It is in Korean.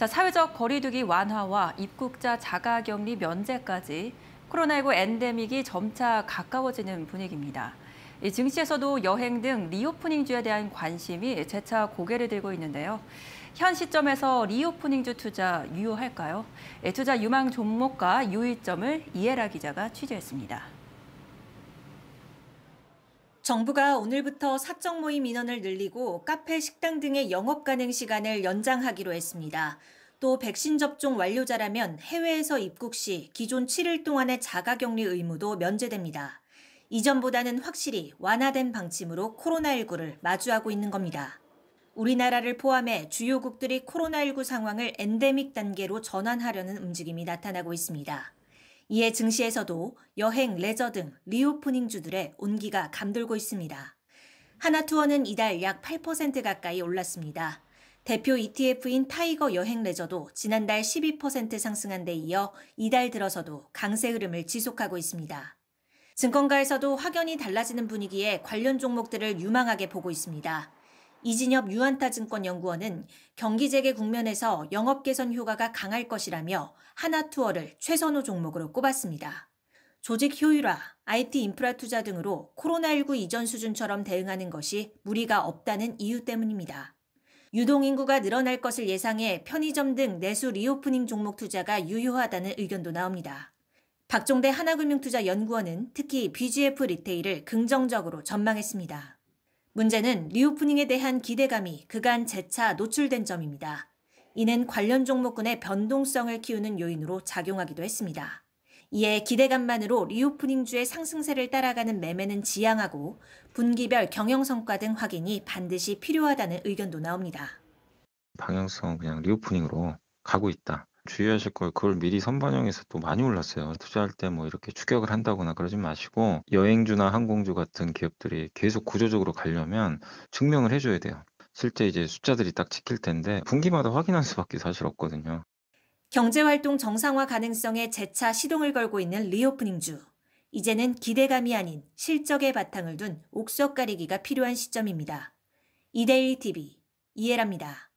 자, 사회적 거리두기 완화와 입국자 자가격리 면제까지 코로나19 endemic이 점차 가까워지는 분위기입니다. 이 증시에서도 여행 등 reopening주에 대한 관심이 재차 고개를 들고 있는데요. 현 시점에서 reopening주 투자 유효할까요? 예, 투자 유망 종목과 유의점을 이해라 기자가 취재했습니다. 정부가 오늘부터 사적 모임 인원을 늘리고 카페, 식당 등의 영업 가능 시간을 연장하기로 했습니다. 또 백신 접종 완료자라면 해외에서 입국 시 기존 7일 동안의 자가 격리 의무도 면제됩니다. 이전보다는 확실히 완화된 방침으로 코로나19를 마주하고 있는 겁니다. 우리나라를 포함해 주요국들이 코로나19 상황을 엔데믹 단계로 전환하려는 움직임이 나타나고 있습니다. 이에 증시에서도 여행, 레저 등 reopening 주들의 온기가 감돌고 있습니다. 하나투어는 이달 약 8% 가까이 올랐습니다. 대표 ETF인 타이거 여행 레저도 지난달 12% 상승한 데 이어 이달 들어서도 강세 흐름을 지속하고 있습니다. 증권가에서도 확연히 달라지는 분위기에 관련 종목들을 유망하게 보고 있습니다. 이진엽 유안타증권 연구원은 경기 재개 국면에서 영업 개선 효과가 강할 것이라며 하나투어를 최선호 종목으로 꼽았습니다. 조직 효율화, IT 인프라 투자 등으로 코로나19 이전 수준처럼 대응하는 것이 무리가 없다는 이유 때문입니다. 유동인구가 늘어날 것을 예상해 편의점 등 내수 reopening 종목 투자가 유효하다는 의견도 나옵니다. 박종대 하나금융투자연구원은 특히 BGF 리테일을 긍정적으로 전망했습니다. 문제는 reopening에 대한 기대감이 그간 재차 노출된 점입니다. 이는 관련 종목군의 변동성을 키우는 요인으로 작용하기도 했습니다. 이에 기대감만으로 reopening주의 상승세를 따라가는 매매는 지양하고 분기별 경영 성과 등 확인이 반드시 필요하다는 의견도 나옵니다. 방향성은 그냥 리오프닝으로 가고 있다. 주의하실 걸 그걸 미리 선반영해서 또 많이 올랐어요. 투자할 때 뭐 이렇게 추격을 한다거나 그러지 마시고 여행주나 항공주 같은 기업들이 계속 구조적으로 가려면 증명을 해줘야 돼요. 실제 이제 숫자들이 딱 찍힐 텐데 분기마다 확인할 수밖에 사실 없거든요. 경제활동 정상화 가능성에 재차 시동을 걸고 있는 리오프닝주. 이제는 기대감이 아닌 실적의 바탕을 둔 옥석 가리기가 필요한 시점입니다. 이데일리 TV 이해랍니다.